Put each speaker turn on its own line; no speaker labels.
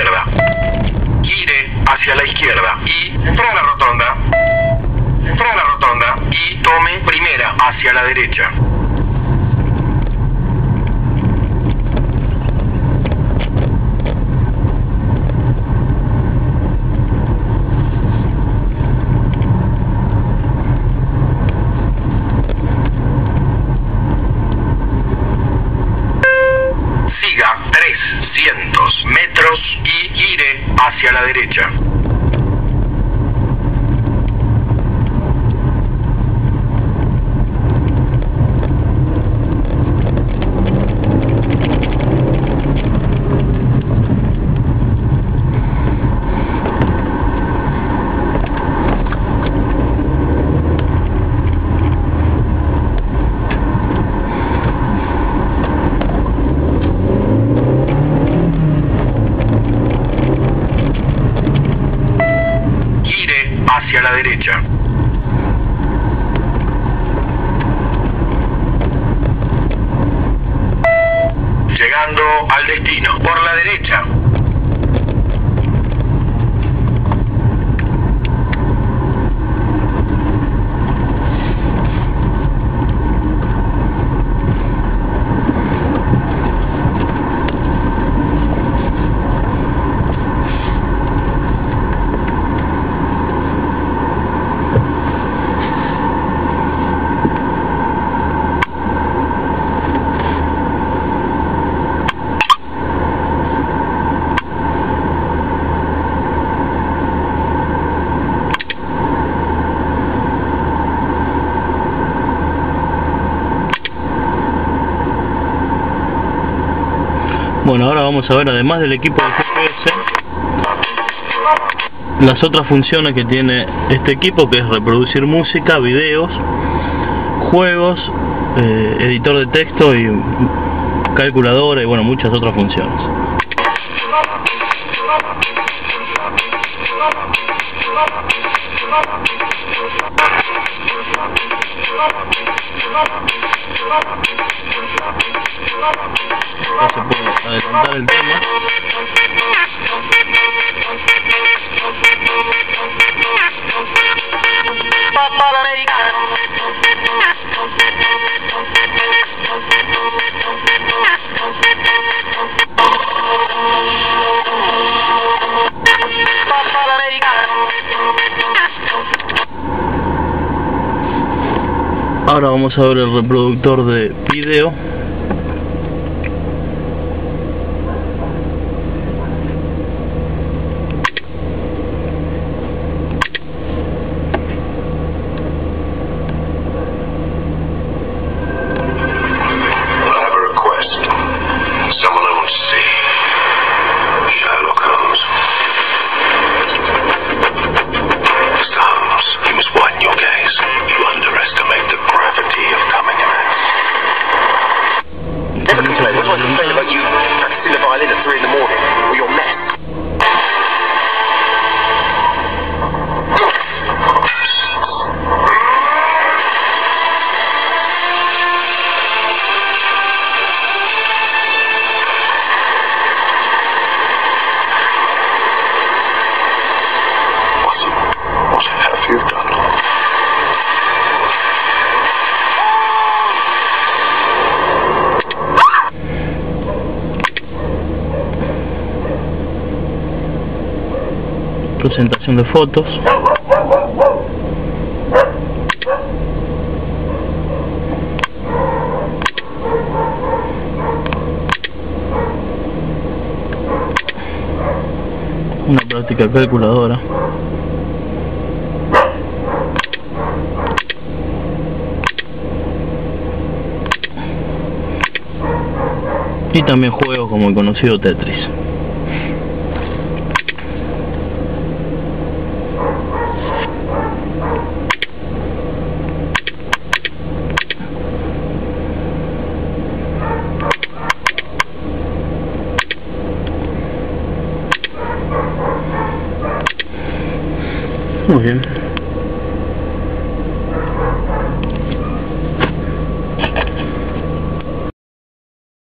izquierda. Gire hacia la izquierda y entra a la rotonda. Entra a la rotonda y tome primera hacia la derecha. Siga 300 metros y gire hacia la derecha. Gire hacia la derecha. Llegando al destino. Por la derecha.
Bueno, ahora vamos a ver, además del equipo de GPS, las otras funciones que tiene este equipo, que es reproducir música, videos, juegos, eh, editor de texto y calculadora y bueno, muchas otras funciones. Ahora vamos a ver el reproductor de video. Presentación de fotos. Una práctica calculadora. Y también juegos como el conocido Tetris. Muy bien.